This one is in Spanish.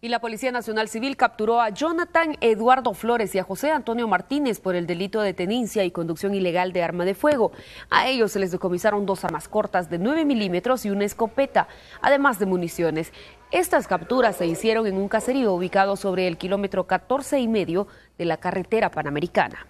Y la Policía Nacional Civil capturó a Jonathan Eduardo Flores y a José Antonio Martínez por el delito de tenencia y conducción ilegal de arma de fuego. A ellos se les decomisaron dos armas cortas de 9 milímetros y una escopeta, además de municiones. Estas capturas se hicieron en un caserío ubicado sobre el kilómetro 14 y medio de la carretera panamericana.